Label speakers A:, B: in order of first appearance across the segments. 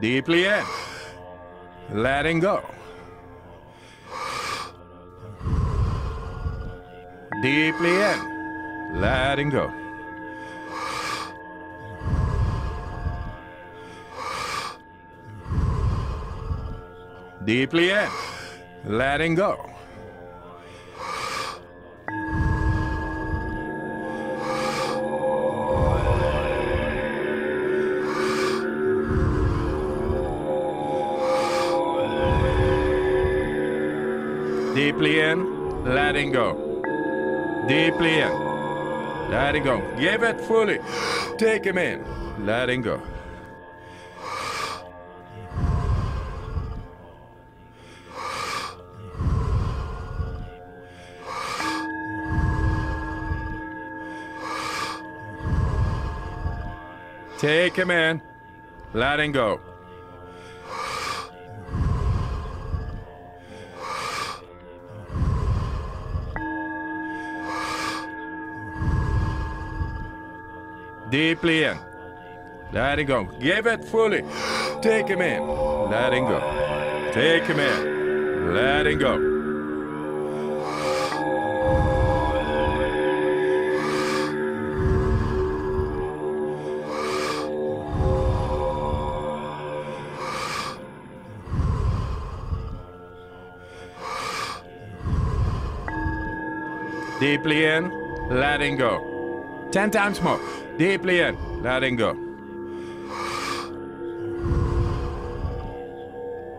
A: Deeply in. Letting go. Deeply in. Letting go. Deeply in. Letting go. Deeply in, letting go. Deeply in, letting go. Give it fully. Take him in, letting go. Take him in, letting go. Deeply in. Letting go. Give it fully. Take him in. Letting go. Take him in. Letting go. Deeply in, letting go. Ten times more. Deeply in, letting go.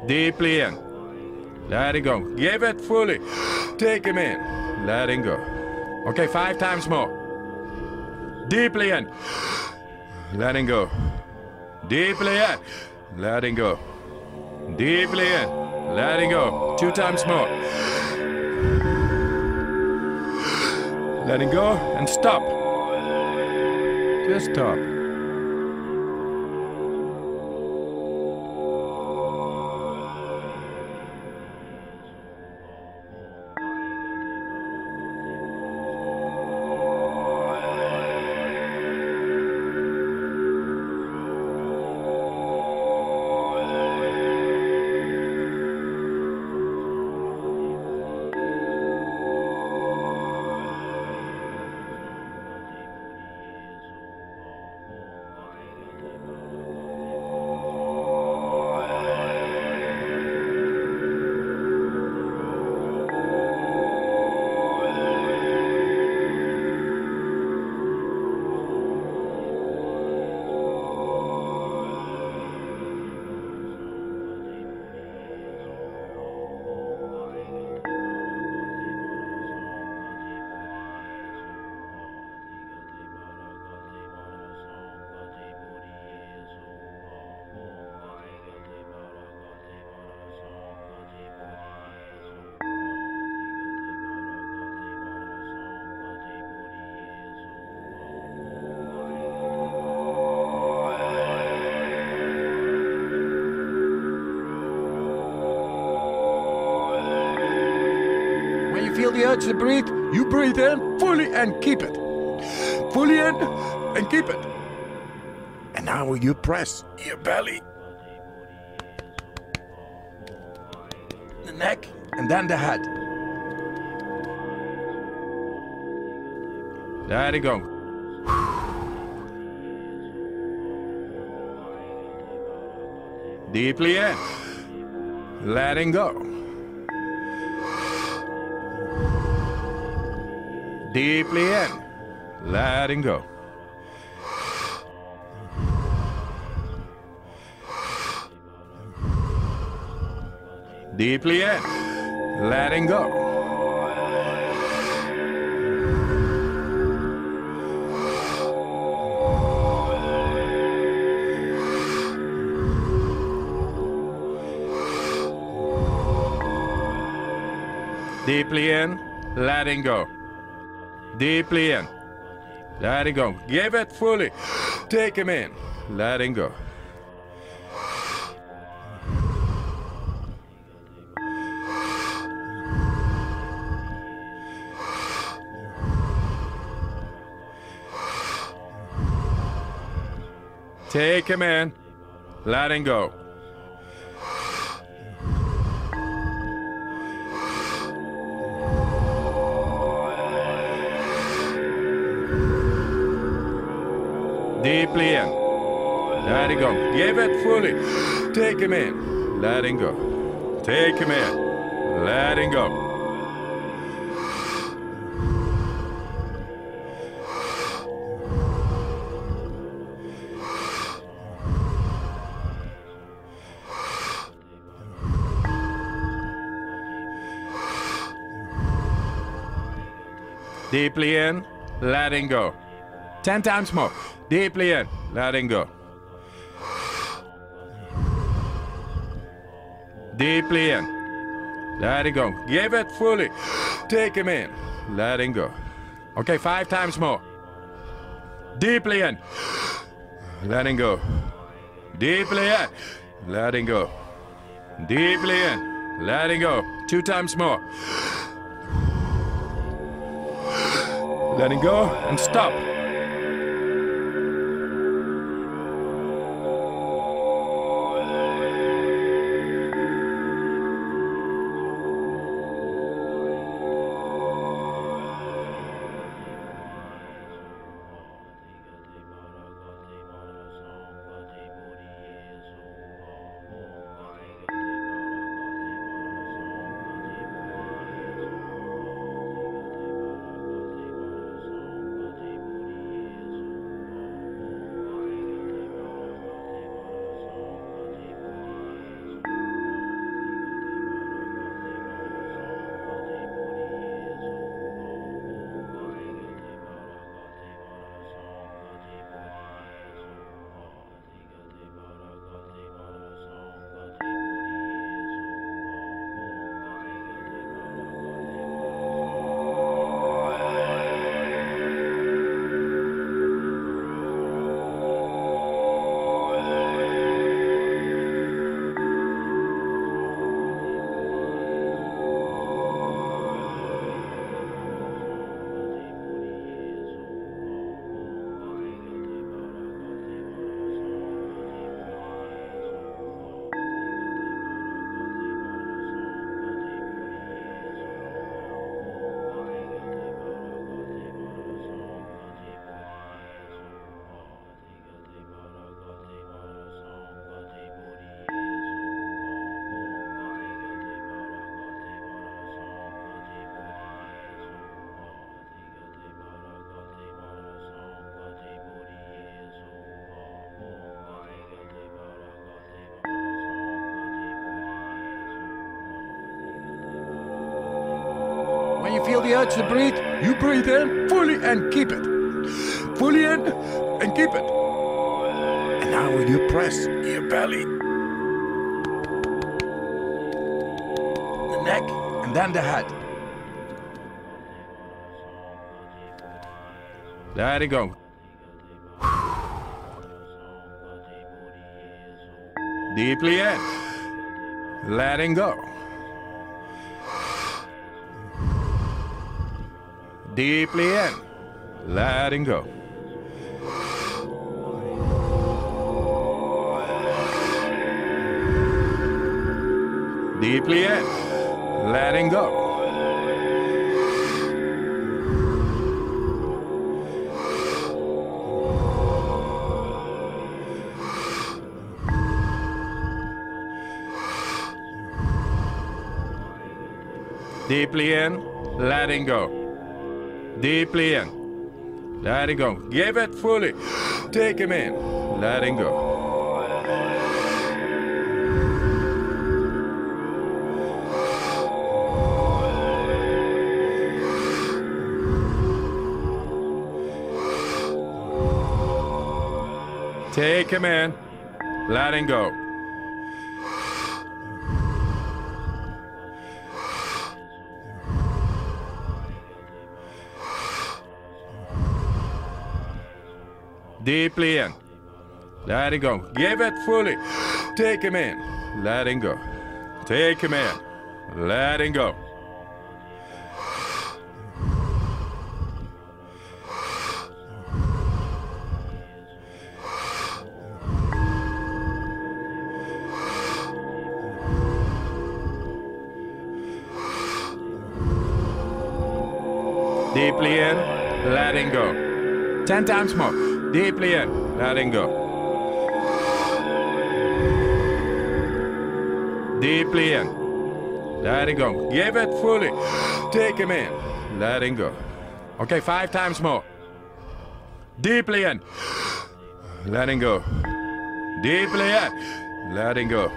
A: Deeply in, letting go. Give it fully. Take him in, letting go. Okay, five times more. Deeply in, letting go. Deeply in, letting go. Deeply in, letting go. Two times more. Letting go and stop. Just urge to breathe, you breathe in fully and keep it. Fully in and keep it. And now you press your belly, the neck, and then the head. There you go. Deeply in. Letting go. Deeply in. Letting go. Deeply in. Letting go. Deeply in, letting go. Deeply in, Let letting go. Give it fully. Take him in, letting go. Take him in, letting go. In. Let it go. Give it fully. Take him in. Let him go. Take him in. Let him go. Deeply in, letting go. Ten times more. Deeply in, letting go. Deeply in, letting go. Give it fully. Take him in, letting go. Okay, five times more. Deeply in, letting go. Deeply in, letting go. Deeply in, letting go. Two times more. Letting go and stop.
B: The urge to breathe, you breathe in fully and keep it. Fully in and keep it. And now will you press your belly, the neck, and then the head.
A: Let it go. Deeply in. Letting go. Deeply in. Letting go. Deeply in. Letting go. Deeply in, letting go. Deeply in, letting go. Give it fully. Take him in, letting go. Take him in, letting go. Deeply in. Letting go. Give it fully. Take him in. Letting go. Take him in. Letting go. Deeply in, letting go. Ten times more. Deeply in, letting go. Deeply in, letting go. Give it fully. Take him in, letting go. Okay, five times more. Deeply in, letting go. Deeply in, letting go.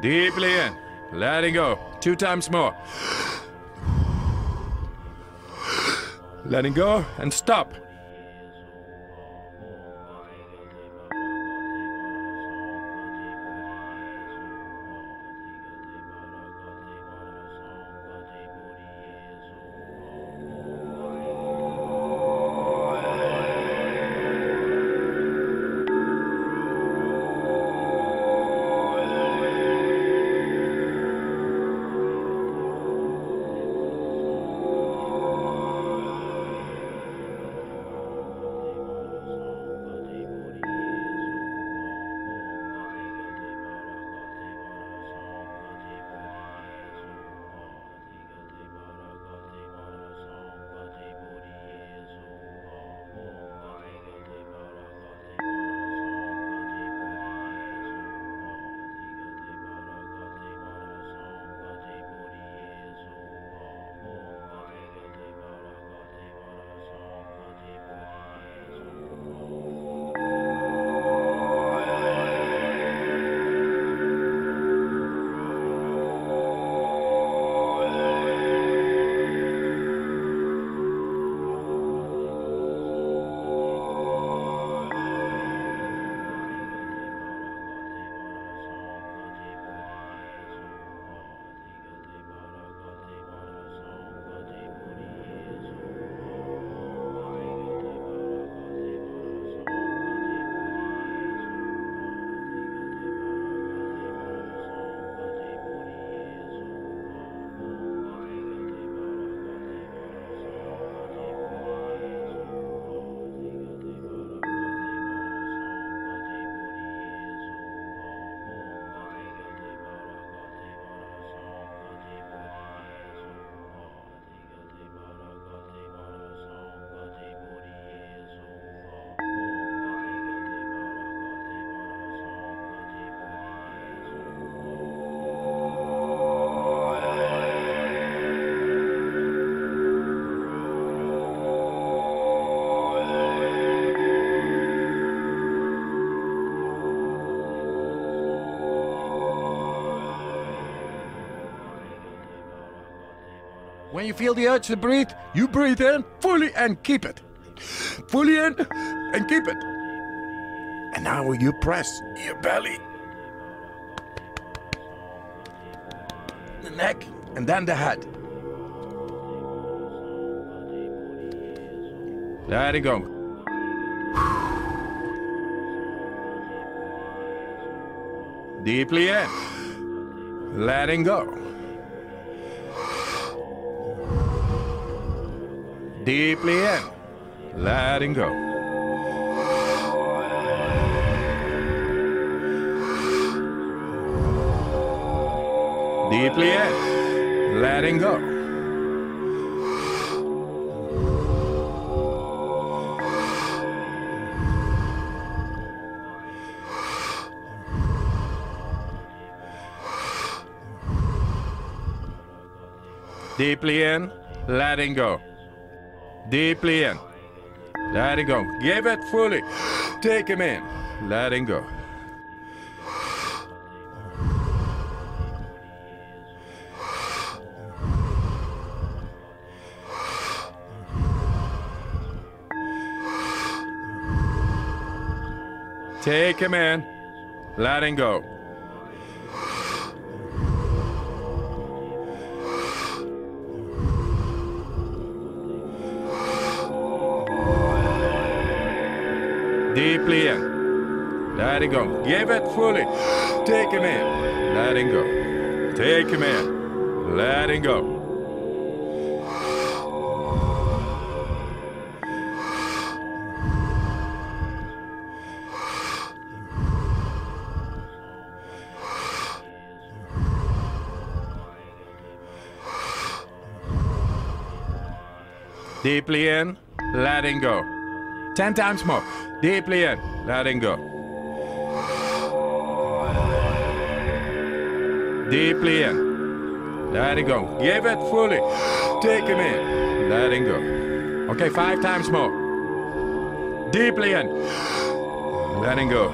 A: Deeply in, letting go. Two times more. Letting go and stop.
B: When you feel the urge to breathe, you breathe in fully and keep it. Fully in and keep it. And now you press your belly, the neck, and then the head.
A: Letting go. Deeply in. Letting go. Deeply in. Letting go. Deeply in. Letting go. Deeply in, letting go. Deeply in, letting go. Give it fully. Take him in, letting go. Take him in, letting go. Letting go. Give it fully. Take him in. Letting go. Take him in. Letting go. Deeply in, letting go. Ten times more. Deeply in. Letting go. Deeply in. Letting go. Give it fully. Take him in. Letting go. Okay, five times more. Deeply in. Letting go.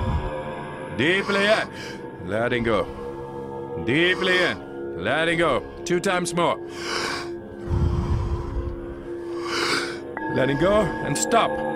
A: Deeply in. Letting go. Deeply in. Letting go. Two times more. Letting go and stop.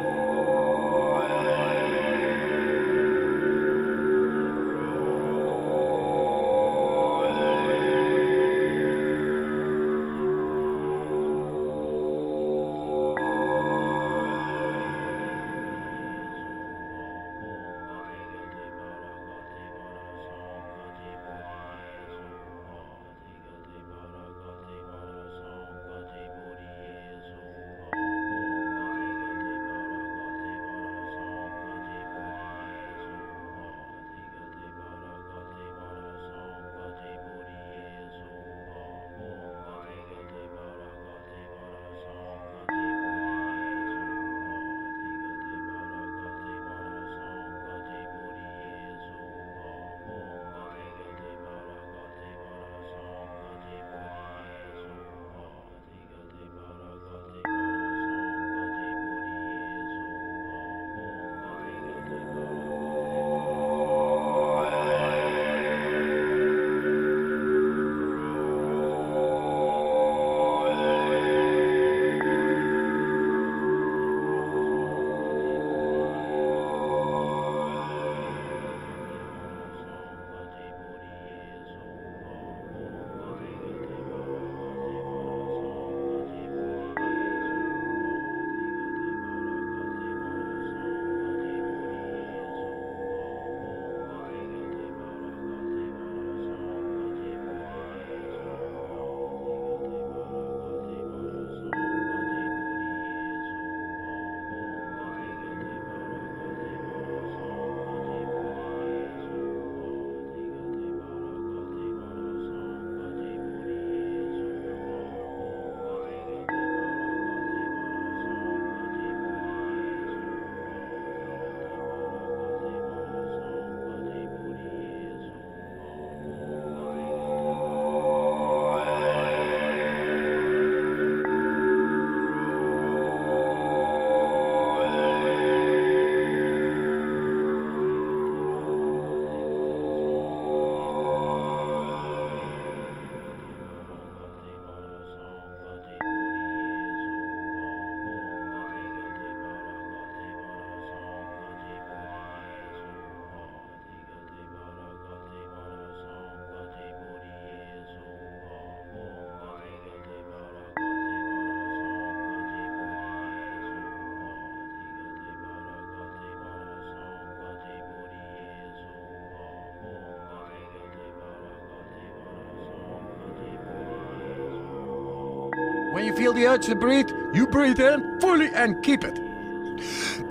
A: Feel the urge to breathe, you breathe in fully and keep it.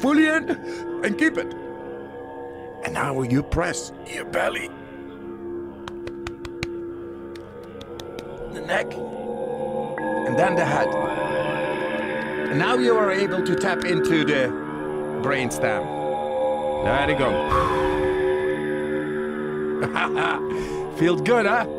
A: Fully in and keep it. And now you press your belly, the neck, and then the head. And now you are able to tap into the brainstem. There you go. Feels good, huh?